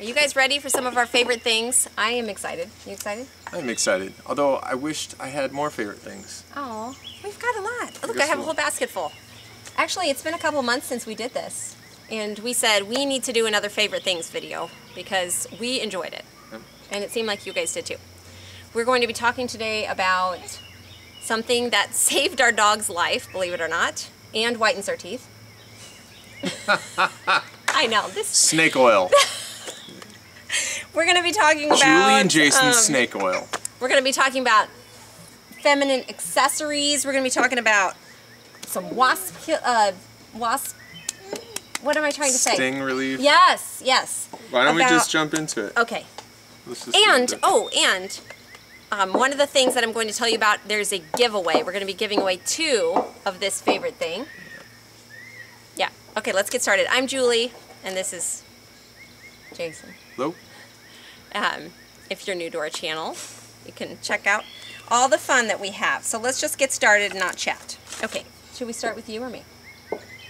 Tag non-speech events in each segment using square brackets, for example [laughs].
Are you guys ready for some of our favorite things? I am excited. You excited? I'm excited. Although I wished I had more favorite things. Oh, we've got a lot. Oh, look, I guess have a we'll- whole basket full. Actually, it's been a couple months since we did this. And we said we need to do another favorite things video because we enjoyed it. Yep. And it seemed like you guys did too. We're going to be talking today about something that [laughs] saved our dog's life, believe it or not, and whitens our teeth. [laughs] I know. This Snake oil. [laughs] we're going to be talking about Julie and Jason's um, snake oil. We're going to be talking about feminine accessories. We're going to be talking about some wasp, uh, wasp. What am I trying to say? Sting relief. Yes, yes. Why don't we just jump into it? Okay. Let's just do And oh, and um, one of the things that I'm going to tell you about, there's a giveaway. We're going to be giving away two of this favorite thing. Yeah. Okay, let's get started. I'm Julie, and this is Jason. Hello? Um, if you're new to our channel. You can check out all the fun that we have. So let's just get started and not chat. Okay, should we start with you or me?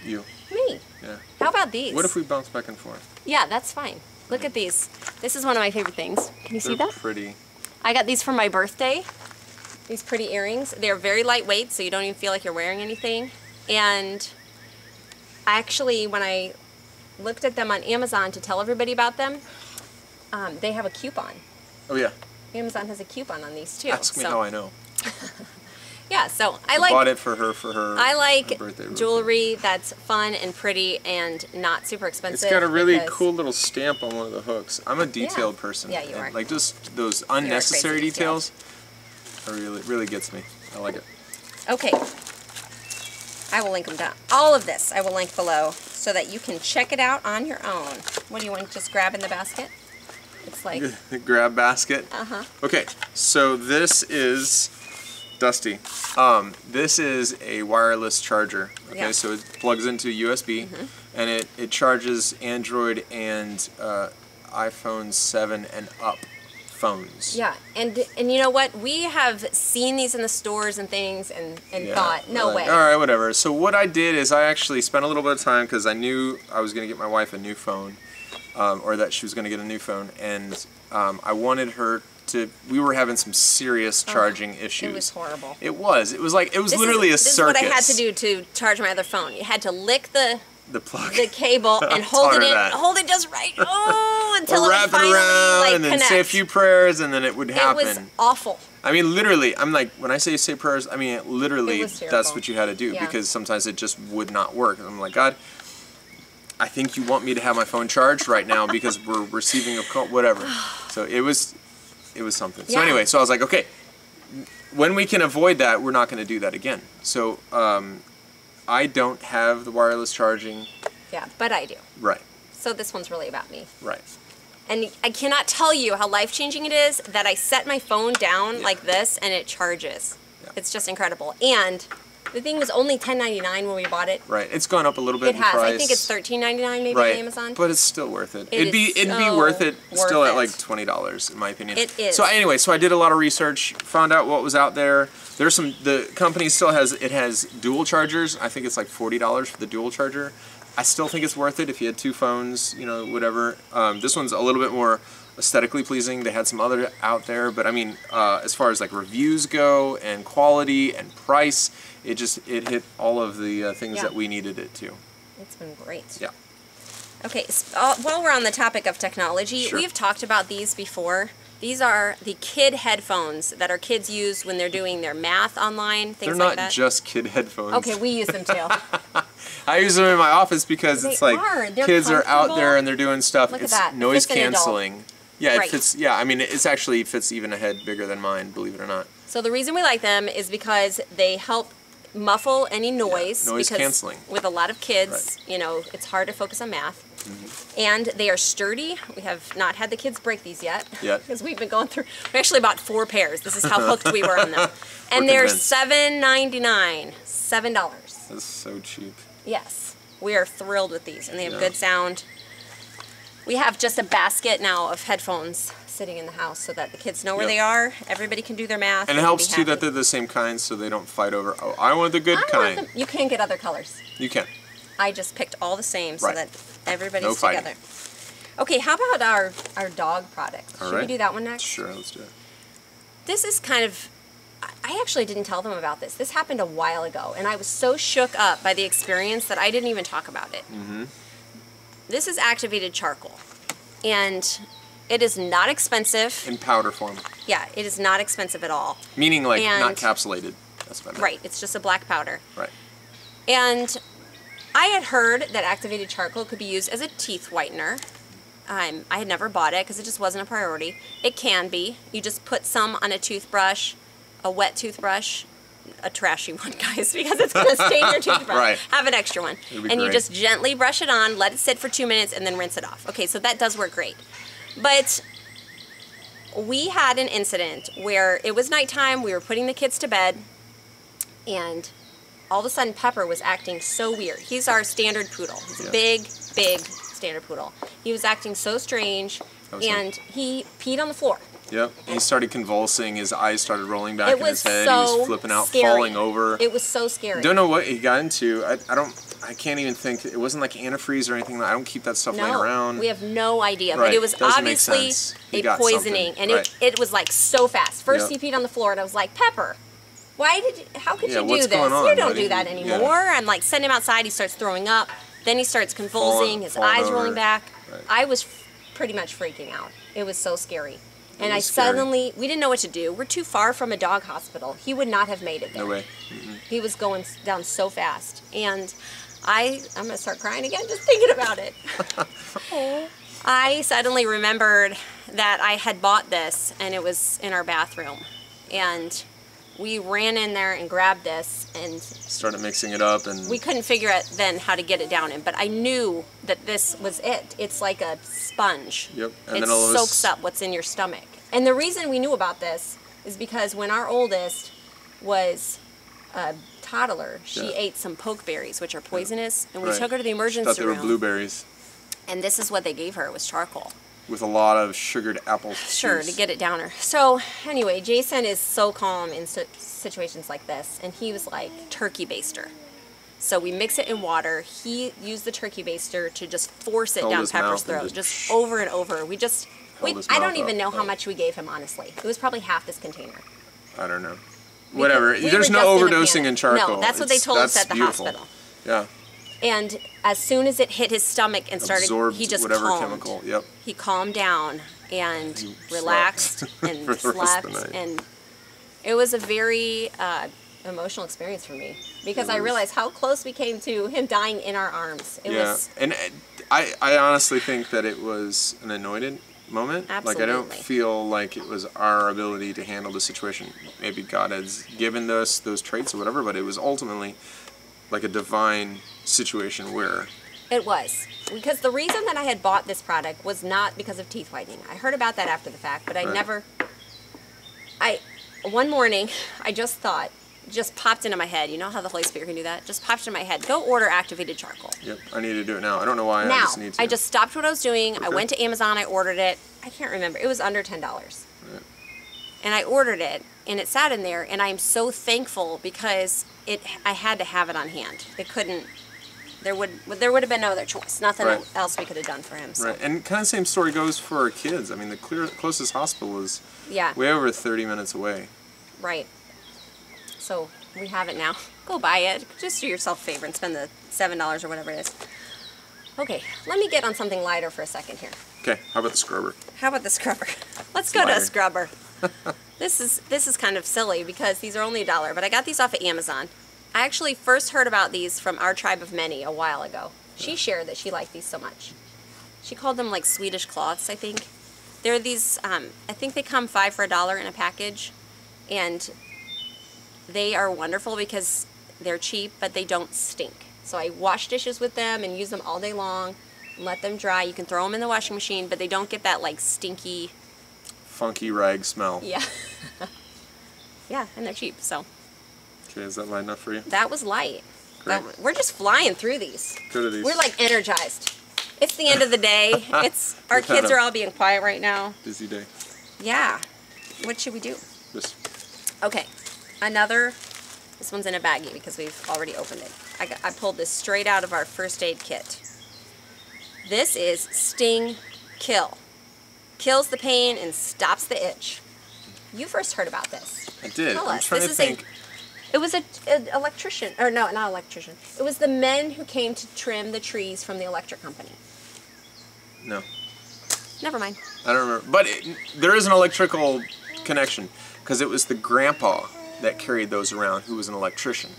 You. Me. Yeah. How about these? What if we bounce back and forth? Yeah, that's fine. Look at these. This is one of my favorite things. Can you see They're that? pretty. I got these for my birthday. These pretty earrings. They're very lightweight, so you don't even feel like you're wearing anything. And I actually, when I looked at them on Amazon to tell everybody about them, um, they have a coupon. Oh yeah. Amazon has a coupon on these too. Ask me so, how I know. [laughs] Yeah, so I I like bought it for her for her. I her like real jewelry that's fun and pretty and not super expensive. It's got a really cool little stamp on one of the hooks. I'm a detailed person. Yeah, you are. Like just those unnecessary details. Are really really gets me. I like it. Okay. I will link them down. All of this I will link below so that you can check it out on your own. What do you want? To just grab in the basket. It's like [laughs] The grab basket. uh huh. Okay, so this is Dusty. Um, this is a wireless charger. Okay, Yeah. so it plugs into USB, and it, it charges Android and uh, iPhone 7 and up phones. Yeah, and and you know what? We have seen these in the stores and things, and and Yeah, thought, no like, way. All right, whatever. So what I did is I actually spent a little bit of time because I knew I was going to get my wife a new phone, um, or that she was going to get a new phone, and um, I wanted her to. We were having some serious charging issues. It was horrible. It was. It was like it was This literally is, a this circus. is what I had to do to charge my other phone. You had to lick the The plug. the cable [laughs] and hold it in, that. hold it just right. [laughs] Oh, until or it wrap it finally around like and then say a few prayers and then it would happen. it was awful. I mean, literally, I'm like, when I say say prayers, I mean, literally, that's what you had to do Yeah. because sometimes it just would not work. And I'm like, God, I think you want me to have my phone charged right now because we're receiving a call, whatever. So it was, it was something. So anyway, so I was like, okay, when we can avoid that, we're not going to do that again. So um, I don't have the wireless charging. Yeah, but I do. Right, So this one's really about me. right. And I cannot tell you how life changing it is that I set my phone down Yeah. like this and it charges. Yeah. It's just incredible. And the thing was only $10.99 when we bought it. Right, it's gone up a little bit It has. price. I think it's $13.99 maybe right, on Amazon. but it's still worth it. It it'd be it'd be worth it still worth at like twenty dollars in my opinion. It is. So anyway, so I did a lot of research, found out what was out there. There's some the company still has it has dual chargers. I think it's like forty dollars for the dual charger. I still think it's worth it if you had two phones, you know, whatever. Um, this one's a little bit more aesthetically pleasing. They had some other out there, but I mean, uh, as far as like reviews go and quality and price, it just it hit all of the uh, things Yeah. that we needed it to. It's been great. Yeah. Okay, s- uh, while we're on the topic of technology, Sure. we've talked about these before. These are the kid headphones that our kids use when they're doing their math online, things like that. They're not just kid headphones. okay, we use them too. [laughs] I use them in my office because They it's like are. Kids are out there and they're doing stuff. Look at it's that. Noise canceling. Yeah, Right. it fits. Yeah, I mean, it's actually fits even a head bigger than mine. Believe it or not. So the reason we like them is because they help muffle any noise. noise because canceling. With a lot of kids, you know, it's hard to focus on math. Mm-hmm. And they are sturdy. We have not had the kids break these yet. Yet. [laughs] Because we've been going through. We actually bought four pairs. This is how hooked we were on them. [laughs] And they're seven ninety nine. Seven dollars. That's so cheap. Yes. We are thrilled with these, and they have Yeah. good sound. We have just a basket now of headphones sitting in the house so that the kids know where Yep. they are. Everybody can do their math. And it helps too that they're the same kind, so they don't fight over. Oh, I want the good I kind. them- You can get other colors. You can. I just picked all the same so Right. that everybody's No together. Okay, how about our our dog product? All Should we do that one next? Sure, let's do it. This is kind of. I- actually didn't tell them about this. This happened a while ago, and I was so shook up by the experience that I didn't even talk about it. Mm-hmm. This is activated charcoal, and it is not expensive. In powder form, Yeah, it is not expensive at all. meaning like not And- capsulated. That's what I meant. Right, it's just a black powder. Right. And I had heard that activated charcoal could be used as a teeth whitener. Um, I had never bought it because it just wasn't a priority. It can be. You just put some on a toothbrush, a wet toothbrush, a trashy [laughs] one, guys, because it's going to stain your [laughs] toothbrush. Right. Have an extra one. And you just gently brush it on, let it sit for two minutes, and then rinse it off. Okay, so that does work great. But we had an incident where it was nighttime, we were putting the kids to bed, and all of a sudden Pepper was acting so weird. He's our standard poodle. He's Yeah. a big, big standard poodle. He was acting so strange, was him. and he peed on the floor. Yep. He started convulsing. His eyes started rolling back it in his head. so he was flipping out, scary. falling over. It was so scary. Don't know what he got into. I, I don't. I can't even think. It wasn't like antifreeze or anything. I don't keep that stuff laying no, around. we have no idea. But it was doesn't obviously a poisoning, something, and right. it, it was like so fast. First Yep. he peed on the floor, and I was like, Pepper, why did you, how could Yeah, you do this? on, you don't buddy? do that Yeah. anymore. I'm like, send him outside. He starts throwing up. Then he starts convulsing, Falling- his falling eyes over. rolling back. Right. I was pretty much freaking out. It was so scary. And I scary. suddenly, we didn't know what to do. We're too far from a dog hospital. He would not have made it there. no way. He was going down so fast. And I, I'm going to start crying again just thinking about it. [laughs] I suddenly remembered that I had bought this and it was in our bathroom. And we ran in there and grabbed this and Started mixing it up and we couldn't figure out then how to get it down in, but I knew that this was it. It's like a sponge. Yep, and it soaks up what's in your stomach. And the reason we knew about this is because when our oldest was a toddler, she Yeah. ate some pokeberries, which are poisonous, and we Right. took her to the emergency room. thought they were blueberries And this is what they gave her It was charcoal. with a lot of sugared apple. Sure, to get it down her. So, anyway, Jason is so calm in situations like this, and he was like turkey baster. So we mix it in water. He used the turkey baster to just force it Held down Pepper's throat, just- just over and over. We just, we, I don't even up. know how Oh. much we gave him, honestly. It was probably half this container. I don't know. Whatever. We There's no just in overdosing in charcoal. No, that's what they told us at the beautiful. hospital. Yeah. And as soon as it hit his stomach and started, Absorbed he just whatever calmed. chemical. Yep. He calmed down and He relaxed [laughs] and for the rest of slept, and it was a very uh, emotional experience for me because I realized how close we came to him dying in our arms. It yeah. was And uh, I, I honestly think that it was an anointed moment. Like I don't feel like it was our ability to handle the situation. Maybe God has given us those traits or whatever, but it was ultimately like a divine situation where It was. Because the reason that I had bought this product was not because of teeth whitening. I heard about that after the fact, but I Right. never I one morning [laughs] I just thought just popped into my head. You know how the Holy Spirit can do that? Just popped into my head. Go order activated charcoal. Yep, I need to do it now. I don't know why. I just need to. I just stopped what I was doing. I went to Amazon, I ordered it. I can't remember. It was under $10. Right. And I ordered it and it sat in there and I'm so thankful because it I had to have it on hand. It couldn't there would there would have been no other choice. Nothing Right. else we could have done for him. So. Right, and kind of same story goes for our kids. I mean, the clear, closest hospital is Yeah. way over 30 minutes away. Right. So we have it now. [laughs] Go buy it. Just do yourself a favor and spend the seven dollars or whatever it is. Okay, let me get on something lighter for a second here. Okay, how about the scrubber? How about the scrubber? [laughs] Let's go to a Lighter. scrubber. [laughs] this is this is kind of silly because these are only a dollar, but I got these off of Amazon. I actually first heard about these from our tribe of many a while ago. She shared that she liked these so much. She called them like Swedish cloths, I think. They're these. Um, I think they come five for a dollar in a package, and they are wonderful because they're cheap, but they don't stink. So I wash dishes with them and use them all day long. Let them dry. You can throw them in the washing machine, but they don't get that like stinky. Funky rag smell. Yeah. [laughs] yeah, and they're cheap. So Okay, is that light enough for you? that was light. That- Great. we're just flying through these. Go to these. We're like energized. It's the end of the day. [laughs] It's our kids are all being quiet right now. busy day. Yeah. What should we do? Just Okay, another. This one's in a baggie because we've already opened it. I, got, I pulled this straight out of our first aid kit. This is Sting kill. Kills the pain and stops the itch. You first heard about this. I did. Tell I'm us. trying This to is think. a. It was a, an electrician, or no, not electrician. It was the men who came to trim the trees from the electric company. No, Never mind. I don't remember. But it, there is an electrical connection because it was the grandpa that carried those around, who was an electrician.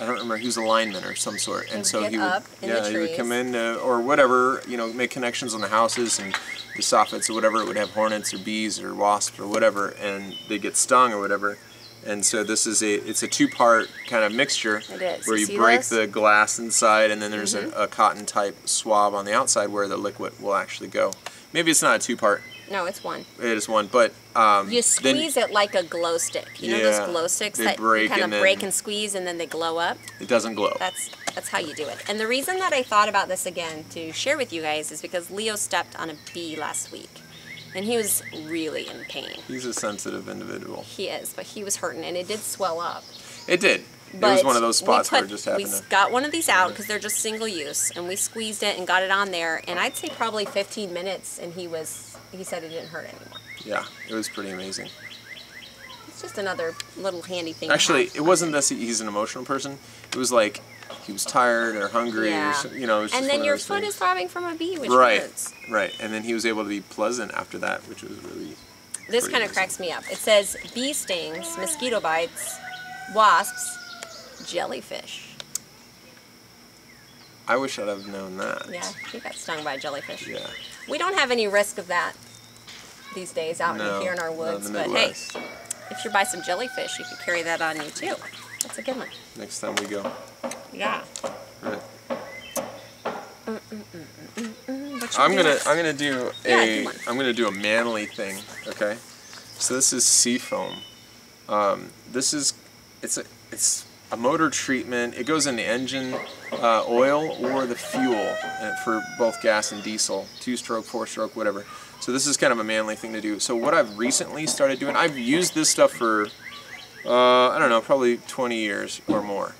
I don't remember. He was a lineman or some sort, and so he would, up in the yeah, he would come in uh, or whatever, you know, make connections on the houses and the soffits or whatever. It would have hornets or bees or wasps or whatever, and they get stung or whatever. And so this is a it's a two part kind of mixture It is. where You break this? Mm-hmm. the glass inside, and then there's a, a cotton type swab on the outside where the liquid will actually go. Maybe it's not a two part. No, it's one. It is one, but um, You then- squeeze it like a glow stick. You know Yeah, those glow sticks that you break kind of break and squeeze and then they glow up? it doesn't glow. That's that's how you do it. And the reason that I thought about this again to share with you guys is because Leo stepped on a bee last week. And he was really in pain. He's a sensitive individual. He is, but he was hurting and it did swell up. It did. it was one of those we spots where it put- just We happened. to, got one of these out because they're just single use, and we squeezed it and got it on there. And I'd say probably 15 minutes, and he was he said it didn't hurt anymore. yeah, it was pretty amazing. It's just another little handy thing. Actually, it wasn't that he's an emotional person. It was like he was tired or hungry, Yeah. or so- you know. And then your foot things. is throbbing from a bee, which right, hurts. right, and then he was able to be pleasant after that, which was really. This kind of cracks me up. It says bee stings, mosquito bites, wasps, jellyfish. I wish I'd have known that. Yeah, he got stung by a jellyfish. Yeah. We don't have any risk of that these days out No, in here in our not in woods. but hey, if you buy some jellyfish, you could carry that on you too. That's a good one. Next time we go. Yeah. Right. I'm gonna next? I'm gonna do Yeah, a do one. am gonna do a manly thing. Okay. So this is SeaFoam. Um, this is it's a it's a motor treatment. It goes in the engine uh, oil or the fuel uh, for both gas and diesel, two stroke, four stroke, whatever. So this is kind of a manly thing to do. So what I've recently started doing, I've used this stuff for uh, I don't know, probably 20 years or more.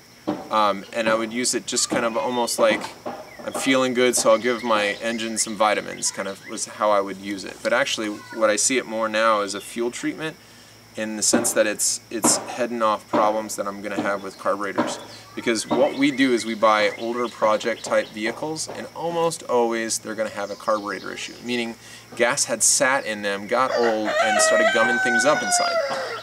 Um, and I would use it just kind of almost like I'm feeling good, so I'll give my engine some vitamins. Kind of was how I would use it. But actually, what I see it more now is a fuel treatment, in the sense that it's it's heading off problems that I'm going to have with carburetors. Because what we do is we buy older project type vehicles, and almost always they're going to have a carburetor issue, meaning gas had sat in them, got old, and started gumming things up inside.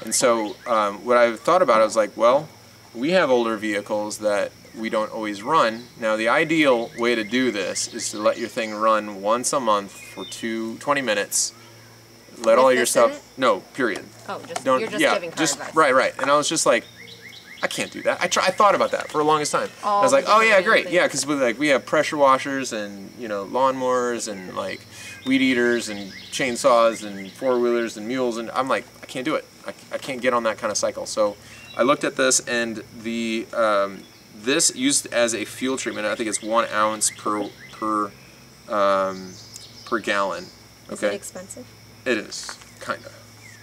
And so um, what I thought about, I was like, well, we have older vehicles that we don't always run. Now, the ideal way to do this is to let your thing run once a month for two, 20 minutes. Let With all your stuff. No, period. Oh, just Don't. you're just yeah, giving just advice. right, right. And I was just like, I can't do that. I try. I thought about that for the longest time. I was like, oh yeah, great, things. yeah, because like we have pressure washers and you know lawnmowers and like weed eaters and chainsaws and four wheelers and mules and I'm like, I can't do it. I, I can't get on that kind of cycle. So I looked at this and the um, this used as a fuel treatment. I think it's one ounce per per um, per gallon. Is it Okay, expensive? It is kind of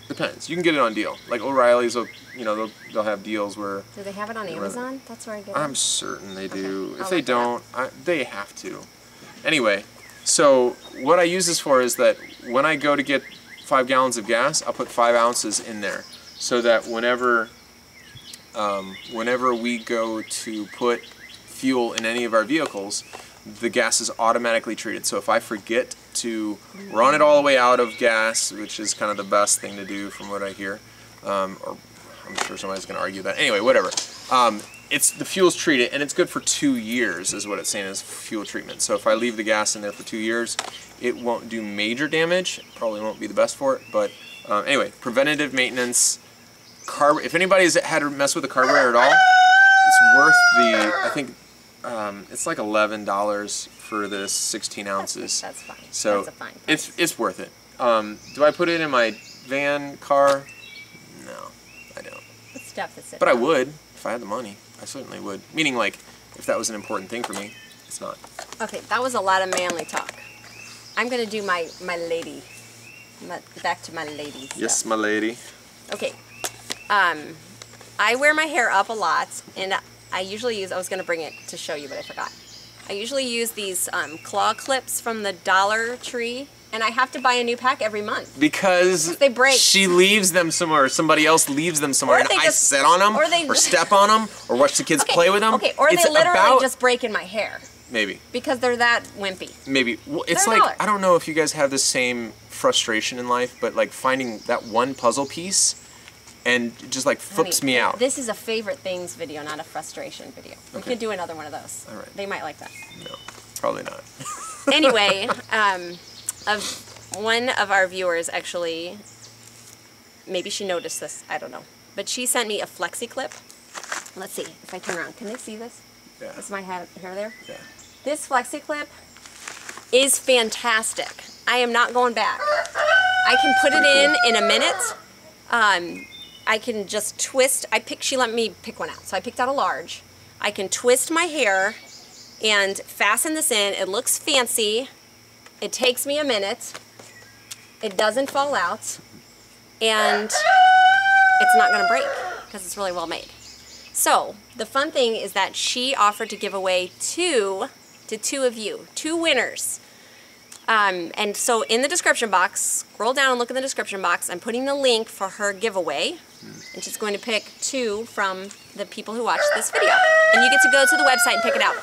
depends. You can get it on deal. Like O'Reilly's, will you know, they'll they'll have deals where Do they have it on. Amazon? That's where I get it. I'm certain they do. Okay, If I'll they look it up. don't, I, they have to. Anyway, so what I use this for is that when I go to get five gallons of gas, I'll put five ounces in there, so that whenever, um, whenever we go to put fuel in any of our vehicles, the gas is automatically treated. So if I forget to run it all the way out of gas, which is kind of the best thing to do from what I hear, um, or I'm sure somebody's going to argue that. Anyway, whatever. Um, it's the fuel's treated, and it's good for two years, is what it's saying is fuel treatment. So if I leave the gas in there for two years, it won't do major damage. Probably won't be the best for it, but uh, anyway, preventative maintenance. Carb. If anybody's had to mess with the carburetor at all, it's worth the. I think um, it's like eleven dollars for this 16 ounces. That's fine. So That's a fine. it's it's worth it. Um, do I put it in my van car? No, I don't. It's stuff that's But I would if I had the money. I certainly would. Meaning, like, if that was an important thing for me, it's not. Okay, that was a lot of manly talk. I'm gonna do my my lady. My, back to my lady. Yes, my lady. Okay. Um, I wear my hair up a lot, and I usually use. I was gonna bring it to show you, but I forgot. I usually use these um, claw clips from the Dollar Tree. and I have to buy a new pack every month. because they break. She leaves them somewhere. Or somebody else leaves them somewhere, Or and I just- sit on them, or they- step on them, or watch the kids Okay, play with them. Okay, or it's they literally about, just break in my hair maybe, because they're that wimpy. maybe. Well, It's They're like not. I don't know if you guys have the same frustration in life, but like finding that one puzzle piece, and just like flips Honey, me out. This is a favorite things video, not a frustration video. We Okay. could do another one of those. All right. They might like that. no, probably not. [laughs] anyway, um, of one of our viewers actually, maybe she noticed this. I don't know, but she sent me a flexi clip. Let's see if I turn around. Can they see this? Yeah. Is my hair, hair there? yeah. This flexi clip is fantastic. I am not going back. I can put it in in a minute. Um, I can just twist. I pick. She let me pick one out, so I picked out a large. I can twist my hair and fasten this in. It looks fancy. It takes me a minute. It doesn't fall out, and it's not gonna break because it's really well made. So the fun thing is that she offered to give away two to two of you, two winners. Um, and so in the description box, scroll down and look in the description box. I'm putting the link for her giveaway, and she's going to pick two from the people who watched this video. And you get to go to the website and pick it out.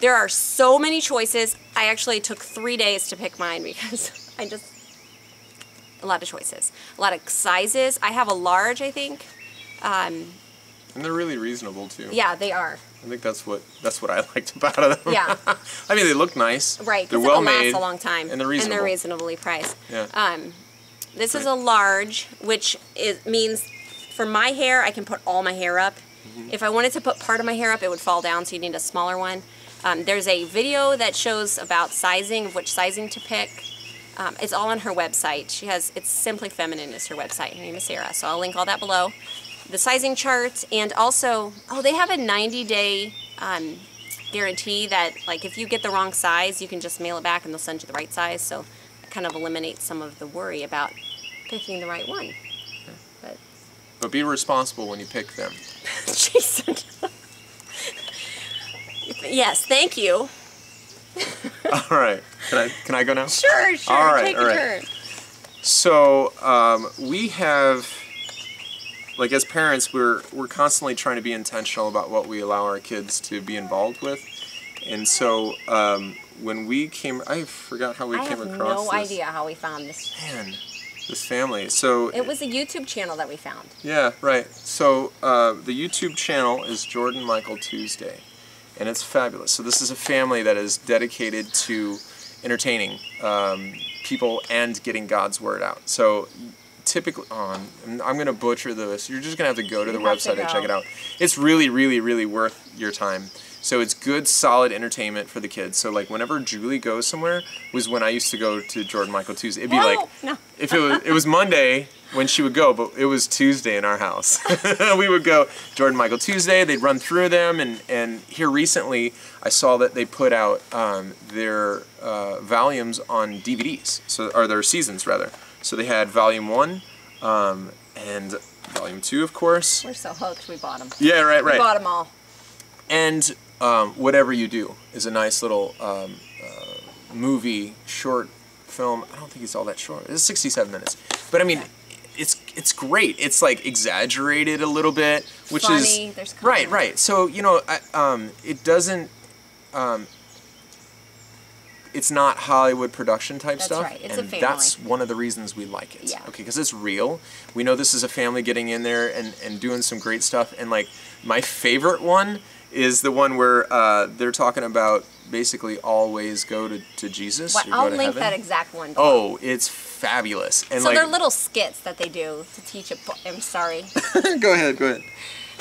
There are so many choices. I actually took three days to pick mine [laughs] because I just a lot of choices, a lot of sizes. I have a large, I think. Um, And they're really reasonable too. yeah, they are. I think that's what that's what I [laughs] liked about them. Yeah. [laughs] I mean, they look nice. Right, They're well it'll last a long time. And they're reasonable. And they're reasonably priced. Yeah. Um, this is a large, which is, means for my hair, I can put all my hair up. Mm-hmm. If I wanted to put part of my hair up, it would fall down, so you need a smaller one. Um, there's a video that shows about sizing, of which sizing to pick. Um, it's all on her website. She has, it's Simply Feminine is her website. Her name is Sarah, so I'll link all that below. The sizing charts, and also, oh, they have a 90 day um, guarantee that, like, if you get the wrong size, you can just mail it back and they'll send you the right size. So it kind of eliminates some of the worry about picking the right one. But, But be responsible when you pick them. [laughs] Jason. yes, thank you. [laughs] All right. Can I can I go now? Sure, sure. All right, take all a turn. So um, we have, like as parents, we're we're constantly trying to be intentional about what we allow our kids to be involved with, and so um, when we came, I forgot how we came across I came have across no this. idea how we found this. Man, this family. So It was a YouTube channel that we found. Yeah, right. So uh, the YouTube channel is Jordan Michael Tuesday, and it's fabulous. So this is a family that is dedicated to entertaining um, people and getting God's word out. So typically, on I'm, I'm going to butcher this. You're just going to have to go to the You have to website and check it out. It's really, really, really worth your time. So it's good, solid entertainment for the kids. So like whenever Julie goes somewhere, was when I used to go to Jordan Michael Tuesday. It'd be Whoa, like no. if it was it was Monday when she would go, but it was Tuesday in our house. [laughs] we would go Jordan Michael Tuesday. They'd run through them, and and here recently I saw that they put out um, their uh, volumes on DVDs, so or their seasons rather. So they had volume one, um, and volume two, of course. We're so hooked, we bought them. Yeah, right, right. We bought them all. And um, whatever you do is a nice little um, uh, movie, short film. I don't think it's all that short. It's 67 minutes, but I mean, it's it's great. It's like exaggerated a little bit, which Funny, is there's right, right. So you know, I, um, it doesn't. It's not Hollywood production type That's stuff, right. It's a and family. that's one of the reasons we like it. Yeah. Okay, because it's real. We know this is a family getting in there and, and doing some great stuff. And like my favorite one is the one where uh, they're talking about basically always go to, to Jesus. Or I'll to link heaven. that exact one. Oh, it's fabulous. And so like, they're little skits that they do to teach a. po- I'm sorry. [laughs] go ahead, go ahead.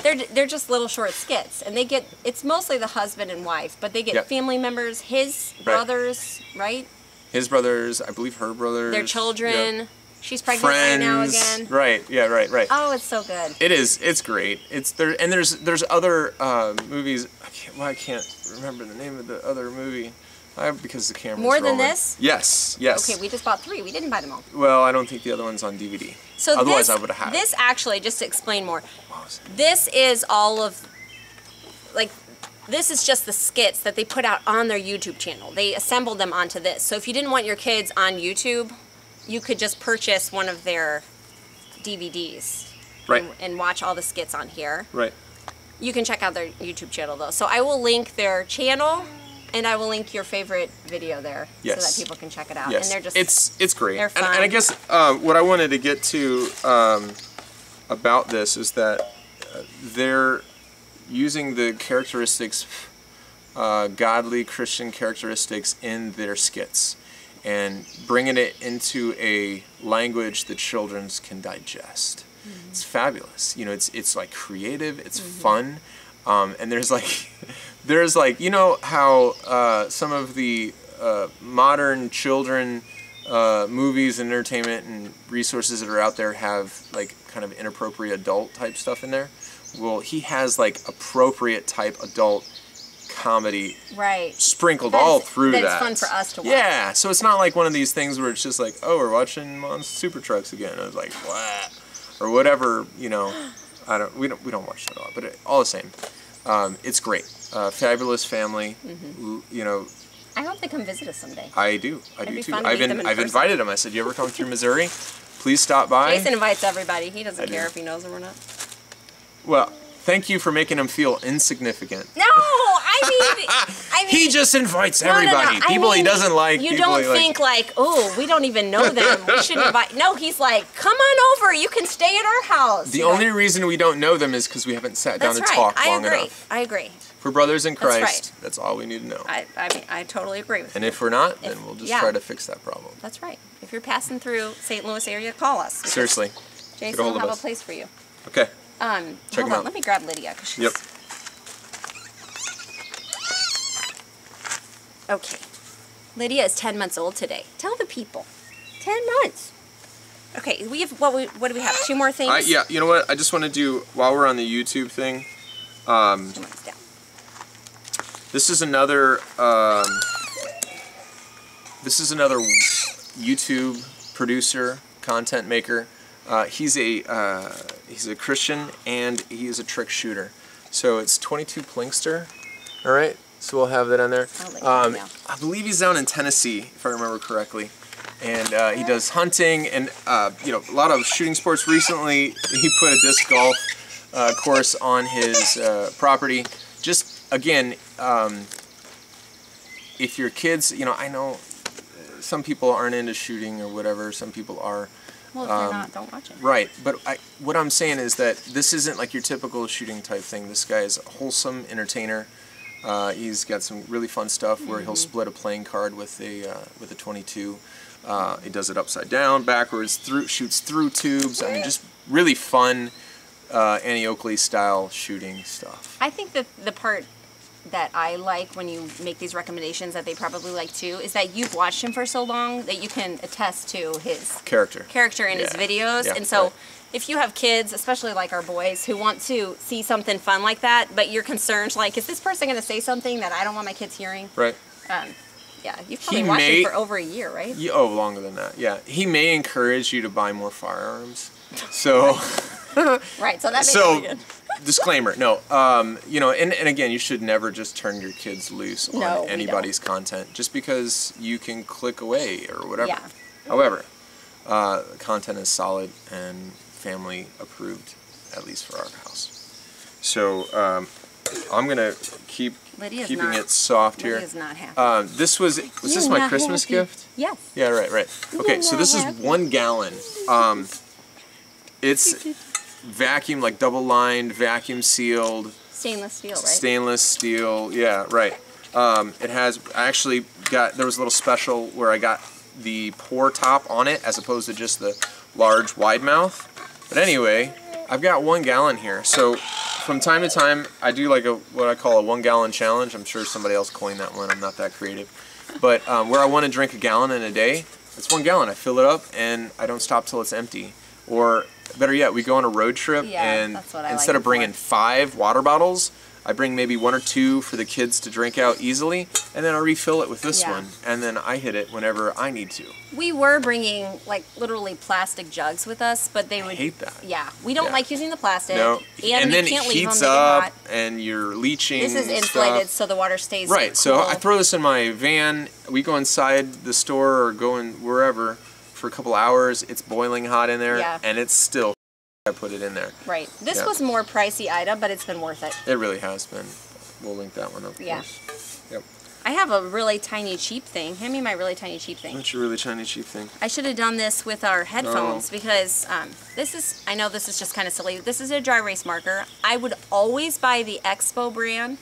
They're they're just little short skits, and they get. It's mostly the husband and wife, but they get Yep. family members, his Right. brothers, right? His brothers, I believe her brothers. Their Yep. children. She's pregnant Friends. right now again. Right. Yeah. Right. Right. Oh, it's so good. It is. It's great. It's there, and there's there's other uh, movies. I can't. Well, I can't remember the name of the other movie. I, because the camera. More than this? Yes. Yes. Okay, we just bought three. We didn't buy them all. Well, I don't think the other one's on DVD. So Otherwise, this, I would have had. This actually, just to explain more, What was it? this is all of, like, this is just the skits that they put out on their YouTube channel. They assembled them onto this. So if you didn't want your kids on YouTube, you could just purchase one of their DVDs Right. and, and watch all the skits on here. Right. You can check out their YouTube channel though. So I will link their channel and I will link your favorite video there so that people can check it out. Yes. And they're just it's it's great. they're And, and I guess uh, what I wanted to get to um, about this is that uh, they're using the characteristics, uh, godly Christian characteristics in their skits, and bringing it into a language that children can digest. Mm-hmm. It's fabulous. You know, it's it's like creative. It's fun, um, and there's like there's like you know how uh, some of the uh, modern children uh, movies and entertainment and resources that are out there have like kind of inappropriate adult type stuff in there. Well, he has like appropriate type adult comedy right. sprinkled That is- all through that that. fun for us to watch. Yeah, so it's not like one of these things where it's just like, oh, we're watching on Super Trucks again. I was like, what? Or whatever, you know. [gasps] I don't. We don't. We don't watch that a lot, but it, all the same, um, it's great. Uh, fabulous family. Mm-hmm. You know, I hope they come visit us someday. I do. I It'd do too. to I've them in I've invited him. I said, you ever come through Missouri? Please stop by. Jason invites everybody. He doesn't I do. care if he knows them or not. Well, thank you for making him feel insignificant. No, I mean, [laughs] I mean, He just invites No, no, no. everybody. People he doesn't like. You don't he like- think like, oh, we don't even know [laughs] them. We should invite. No, he's like, come on over. You can stay at our house. The You know? only reason we don't know them is because we haven't sat down That's and right. talked I long agree. enough. I agree. For brothers in That's Christ, right. that's all we need to know. I, I mean, I totally agree with and you. if we're not, then If- we'll just yeah. try to fix that problem. That's right. If you're passing through St. Louis area, call us. Seriously. Jason will have a place for you. Okay. Um, Check hold on. out. Let me grab Lydia. 'cause she's... Yep. Okay. Lydia is 10 months old today. Tell the people. 10 months. Okay, we have what we what do we have? Two more things. Yeah, you know what? I just want to do, while we're on the YouTube thing, months this is another, um, this is another YouTube producer, content maker. Uh, he's a uh, he's a Christian and he is a trick shooter. So it's 22 Plinkster. All right. So we'll have that on there. I'll let you Um. I believe he's down in Tennessee, if I remember correctly. And uh, he does hunting and uh, you know a lot of shooting sports. Recently, he put a disc golf uh, course on his uh, property. Just again, um, if your kids, you know, I know uh, some people aren't into shooting or whatever. Some people are. Well, if um, you're not, don't watch it. Right, but I, what I'm saying is that this isn't like your typical shooting type thing. This guy is a wholesome entertainer. Uh, he's got some really fun stuff where he'll split a playing card with a uh, with a 22. Uh, he does it upside down, backwards, through shoots through tubes. I mean, just really fun uh, Annie Oakley style shooting stuff. I think that the part that I like when you make these recommendations that they probably like too is that you've watched him for so long that you can attest to his Character. character in his videos. Yeah, and so right. if you have kids, especially like our boys, who want to see something fun like that, but you're concerned, like, is this person going to say something that I don't want my kids hearing? Right. Um, yeah, you've probably He watched may- it for over a year, right? Yeah, oh, longer than that. Yeah, he may encourage you to buy more firearms. So. [laughs] Right, so that makes so. Disclaimer no um, you know and, and again you should never just turn your kids loose on No, anybody's content just because you can click away or whatever Yeah. however uh, content is solid and family approved at least for our house so um, i'm gonna keep Lydia's keeping not- it soft here Lydia's not happy. um, this was was this You're my christmas happy. gift Yes. yeah, right, right. Okay, so this is one gallon. Um, it's vacuum, like double lined, vacuum sealed, Stainless steel, right? stainless steel. Yeah, right. Um, it has. I actually got. There was a little special where I got the pour top on it as opposed to just the large wide mouth. But anyway, I've got one gallon here. So from time to time, I do like a what I call a one gallon challenge. I'm sure somebody else coined that one. I'm not that creative. But um, where I want to drink a gallon in a day, it's one gallon. I fill it up and I don't stop till it's empty. Or better yet, we go on a road trip Yeah, and that's what I instead like of bringing for. five water bottles, I bring maybe one or two for the kids to drink out easily, and then I refill it with this Yeah. one, and then I hit it whenever I need to. We were bringing like literally plastic jugs with us, but they I would. hate that. Yeah, we don't Yeah. like using the plastic. No, and, then you can't it heats up, hot. and you're leaching. This is stuff. so the water stays. Right. So. I throw this in my van. We go inside the store or go in wherever for a couple hours. It's boiling hot in there, Yeah. and it's still. I put it in there. Right. This Yeah. was more pricey item, but it's been worth it. It really has been. We'll link that one up. Yeah. course. Yep. I have a really tiny cheap thing. Hand me my really tiny cheap thing. That's a really tiny cheap thing. I should have done this with our headphones because um, this is, I know this is just kind of silly. This is a dry erase marker. I would always buy the Expo brand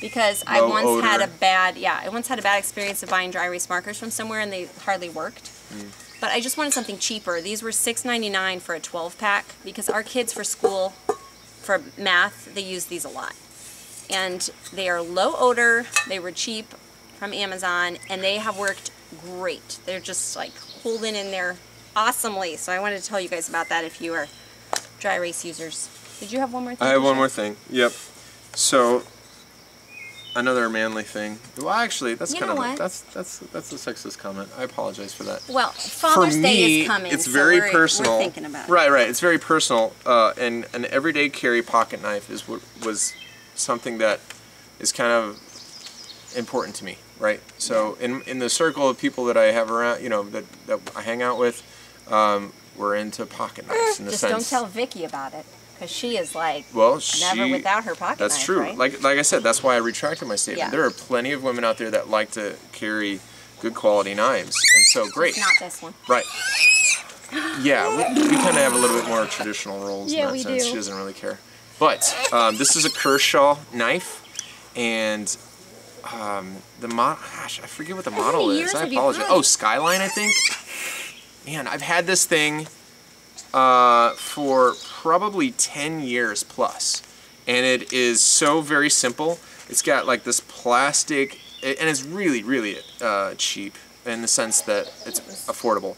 because I Low once had a bad, yeah, I once had a bad experience of buying dry erase markers from somewhere and they hardly worked. Hmm. But I just wanted something cheaper. These were $6.99 for a 12 pack because our kids for school, for math, they use these a lot. And they are low odor, they were cheap from Amazon, and they have worked great. They're just like holding in there awesomely. So I wanted to tell you guys about that if you are dry erase users. Did you have one more thing? I have one more thing. Yep. So another manly thing. Well, actually, that's You kind of a, that's that's that's a sexist comment. I apologize for that. Well, Father's for Day is coming. it's so very we're, personal. We're thinking about it. Right, right. It's very personal. Uh, and an everyday carry pocket knife is what was something that is kind of important to me. Right. So in in the circle of people that I have around, you know, that that I hang out with, um, we're into pocket knives in the Just sense. don't tell Vicky about it, because she is like Well, she, never without her pocket That's knife, true. right? Like like I said, that's why I retracted my statement. Yeah. There are plenty of women out there that like to carry good quality knives, and so great. Not this one. Right. Yeah, we, we kind of have a little bit more traditional roles Yeah, in that we sense. do. She doesn't really care. But um, this is a Kershaw knife, and um, the model. Gosh, I forget what the model is. I apologize. Oh. Skyline, I think. Man, I've had this thing uh, for probably 10 years plus, and it is so very simple. It's got like this plastic, and it's really, really uh, cheap in the sense that it's affordable.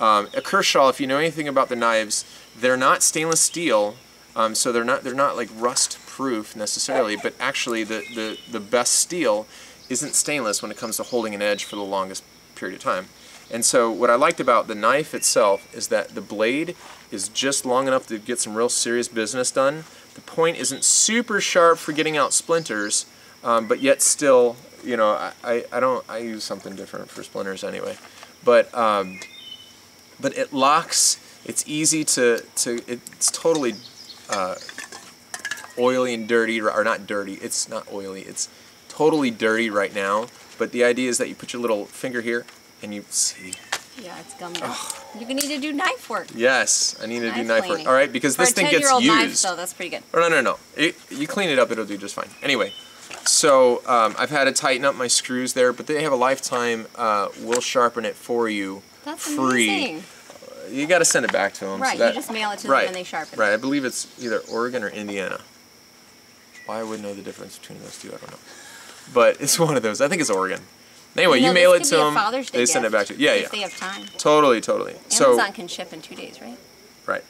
Um, a Kershaw, if you know anything about the knives, they're not stainless steel, um, so they're not they're not like rust proof necessarily. But actually, the, the the best steel isn't stainless when it comes to holding an edge for the longest period of time. And so, what I liked about the knife itself is that the blade is just long enough to get some real serious business done. The point isn't super sharp for getting out splinters, um, but yet still, you know, I, I, I don't I use something different for splinters anyway. But um, but it locks. It's easy to to. It's totally uh, oily and dirty, or not dirty. It's not oily. It's totally dirty right now. But the idea is that you put your little finger here and you see. Yeah, it's gummed up. You can need to do knife work. Yes, I need to do Knife knife work. All right, because For this a thing gets 10-year-old knife, used. though, that's pretty good. Oh, no, no, no. It, you clean it up, it'll do just fine. Anyway, so um, I've had to tighten up my screws there, but they have a lifetime. Uh, we'll sharpen it for you That's free. amazing. You got to send it back to them. Right, you just mail it to them and they sharpen it. Right, I believe it's either Oregon or Indiana. Why I would know the difference between those two, I don't know. But it's one of those. I think it's Oregon. Anyway, you, know, mail it to could be a them. They send it back to you. Yeah, if yeah. they have time. Totally, totally. So Amazon can ship in two days, right? Right.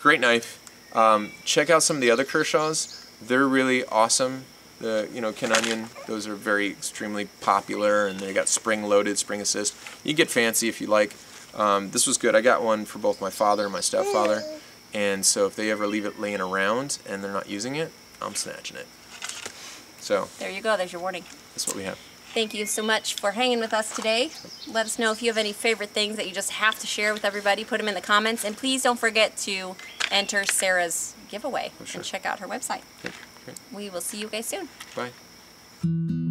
Great knife. Um, check out some of the other Kershaws. They're really awesome. The you know Ken Onion, those are very extremely popular, and they got spring loaded, spring assist. You get fancy if you like. Um, this was good. I got one for both my father and my stepfather, and so if they ever leave it laying around and they're not using it, I'm snatching it. So There you go. There's your warning. that's what we have. Thank you so much for hanging with us today. Let us know if you have any favorite things that you just have to share with everybody. Put them in the comments. And please don't forget to enter Sarah's giveaway sure. and check out her website. Okay. We will see you guys soon. Bye.